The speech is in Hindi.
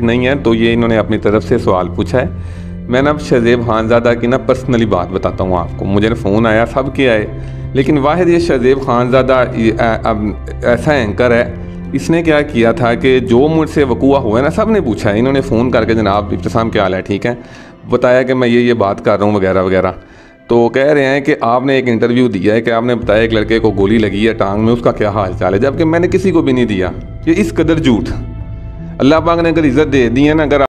नहीं है तो ये इन्होंने अपनी तरफ़ से सवाल पूछा है। मैं ना अब शहजेब खानज़ादा की ना पर्सनली बात बताता हूँ आपको। मुझे ना फ़ोन आया, सब के आए। लेकिन वाहिद, ये शहजेब खानज़ादा अब ऐसा एंकर है। इसने क्या किया था कि जो मुझसे वकूआ हुआ है ना, सबने पूछा है। इन्होंने फ़ोन करके जनाब इब्तसाम क्या हाल है, ठीक है? बताया कि मैं ये ये बात कर रहा हूँ, वगैरह वगैरह। तो कह रहे हैं कि आपने एक इंटरव्यू दिया है कि आपने बताया एक लड़के को गोली लगी है टांग में, उसका क्या हाल चाल है? जबकि मैंने किसी को भी नहीं दिया। ये इस कदर झूठ। अल्लाह पाक ने अगर इज़्ज़त दे दी है ना? अगर